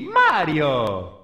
Mario!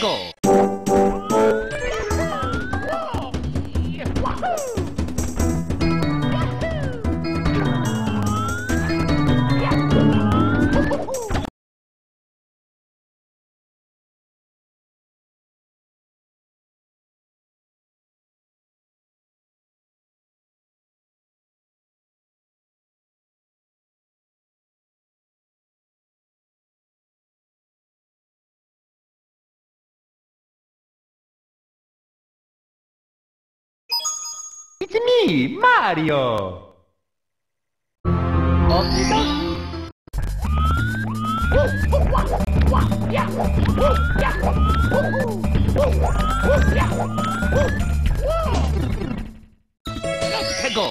go. It's me, Mario! Let's go!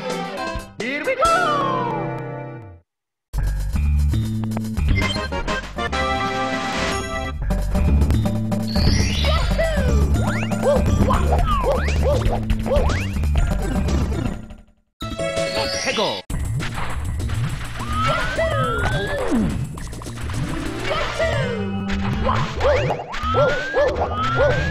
Pickle. Woo!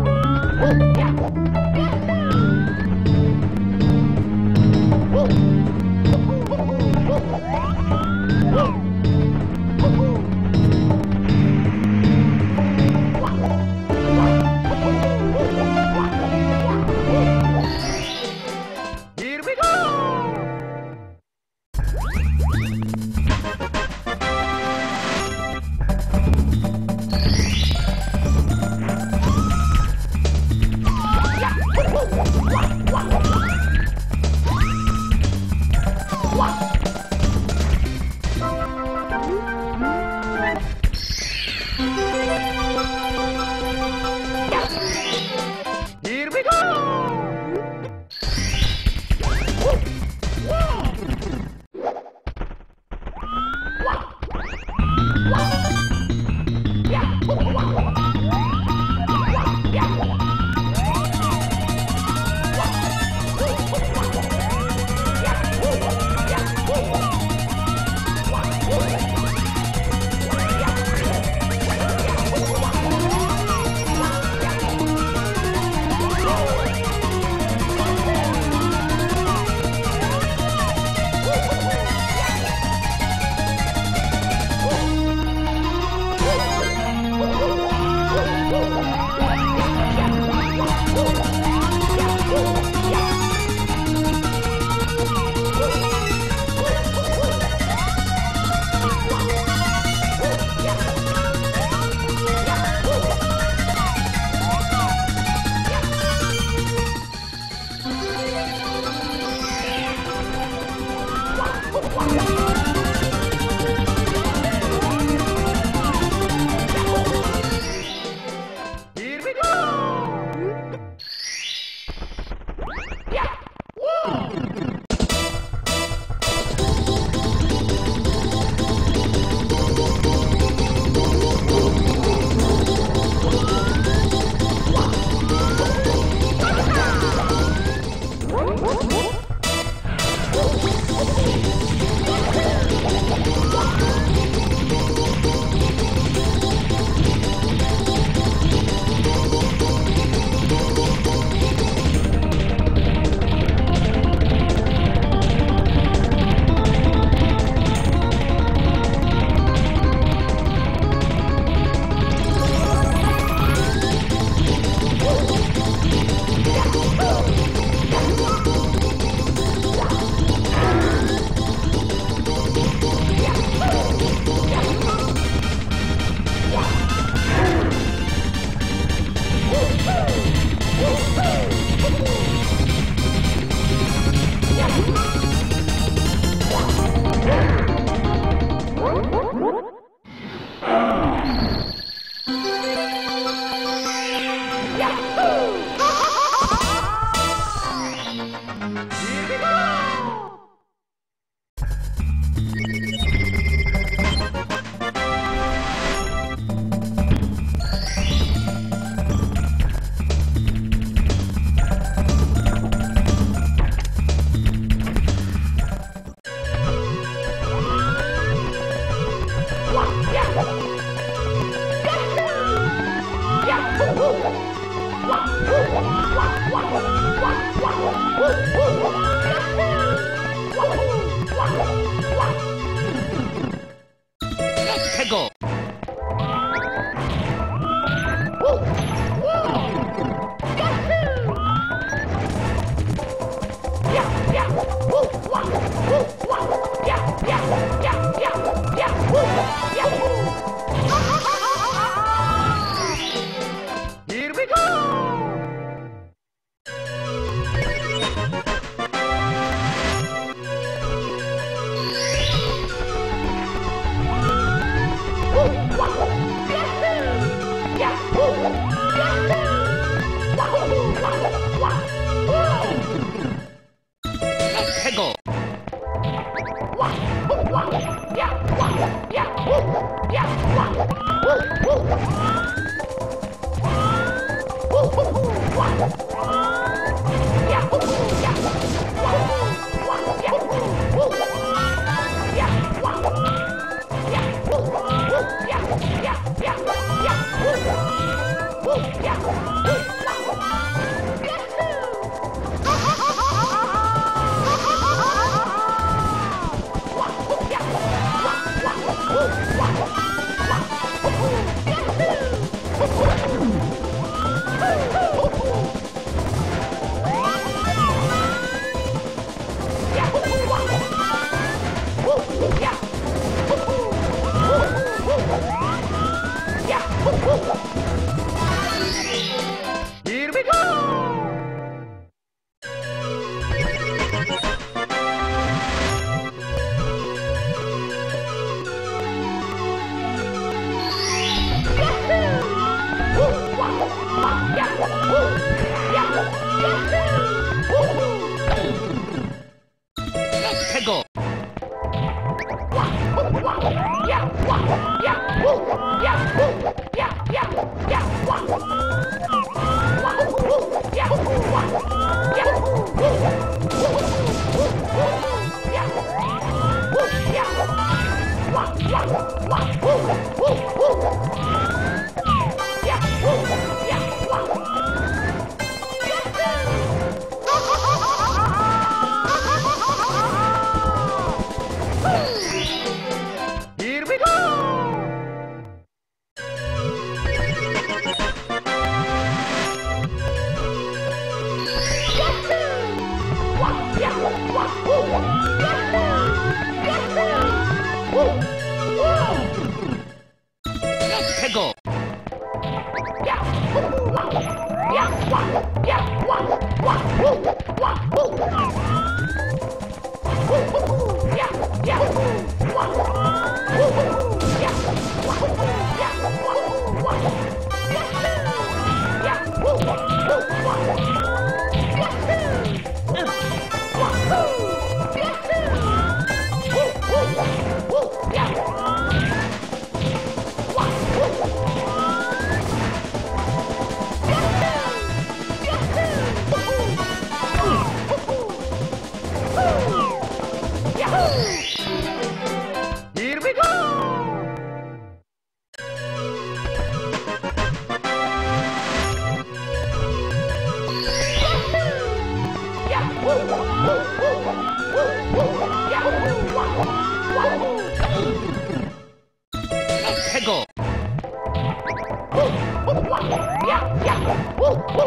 呀呜呜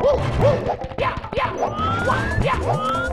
呜呜呀呀呜呜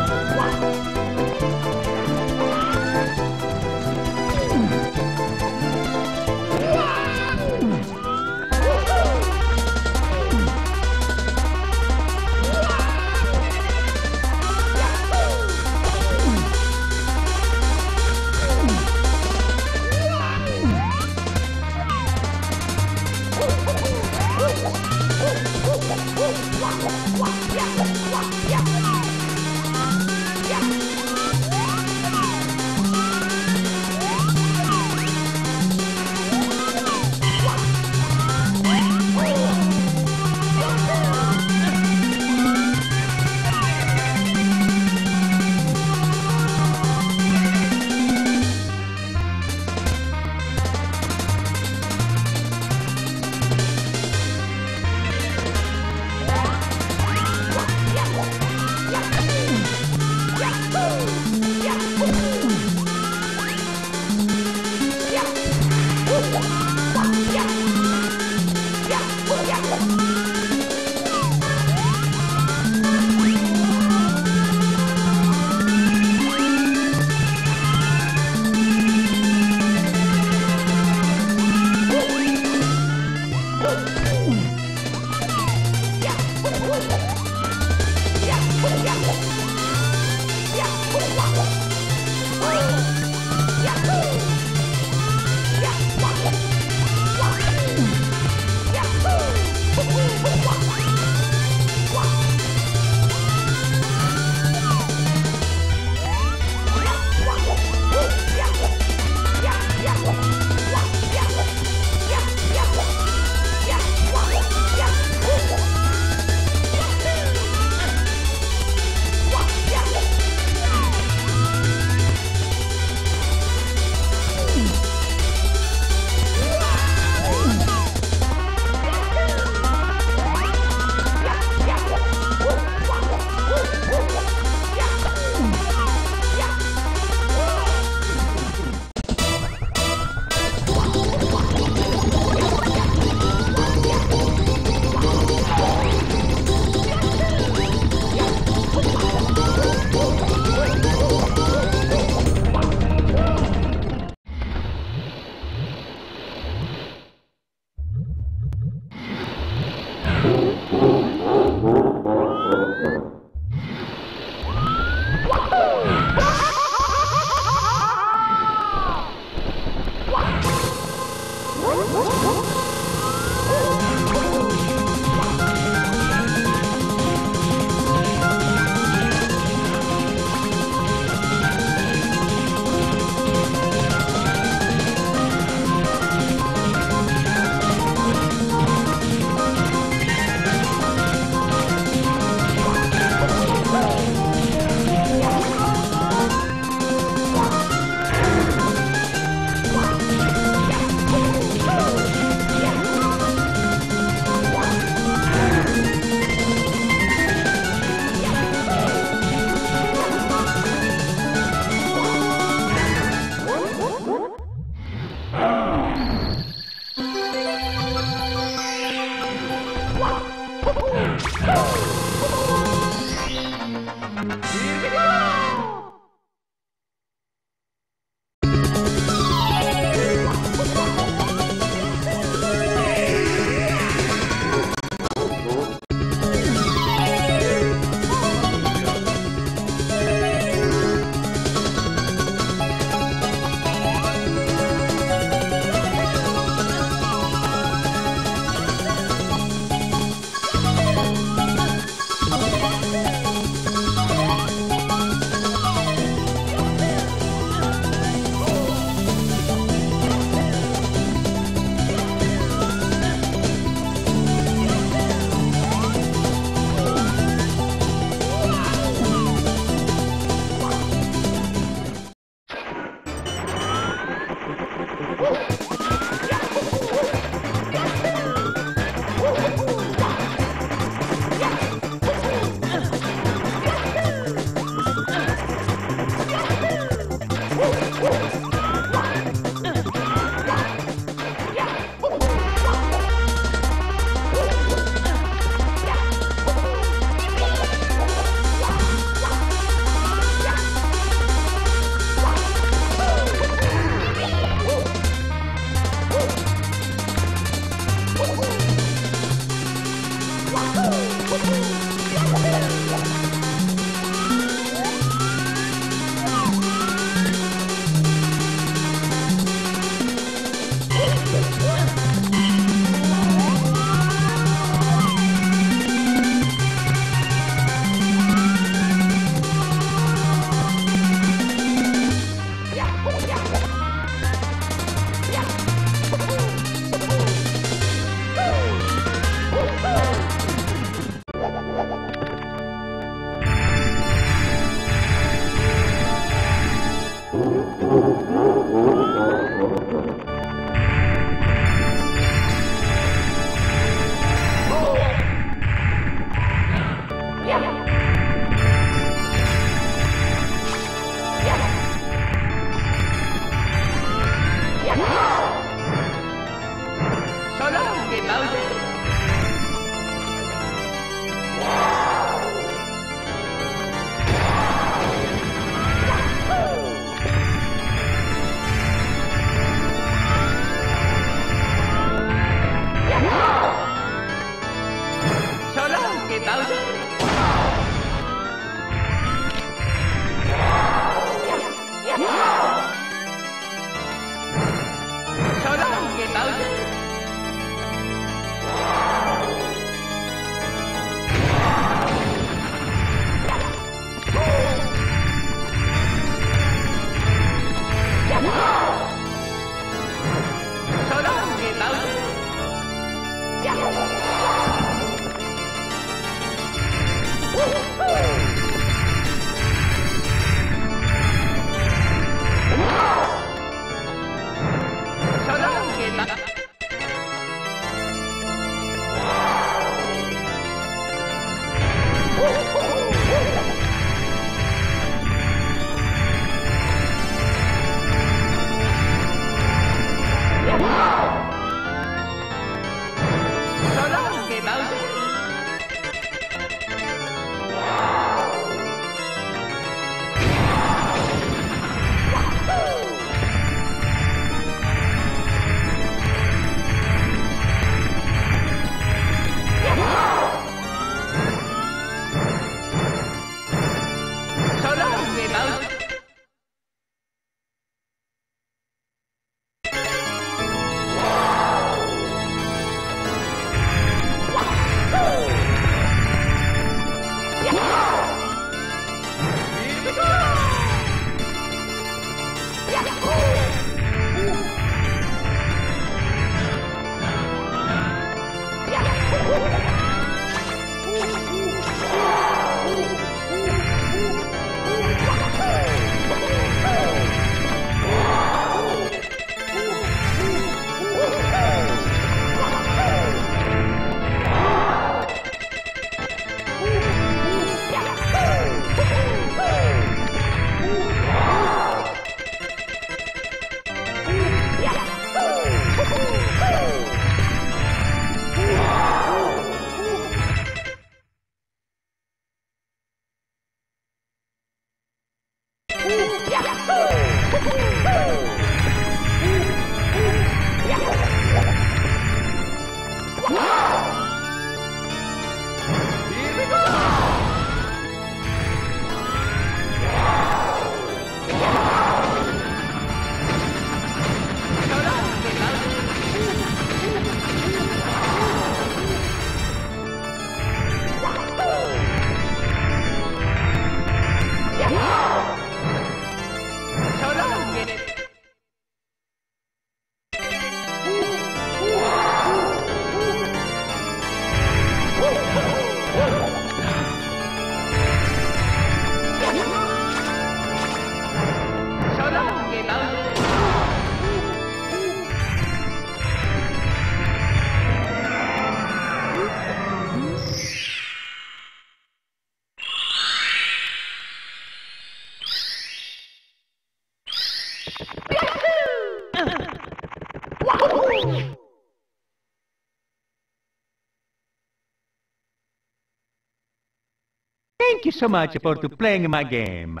Thank you so much for playing my game.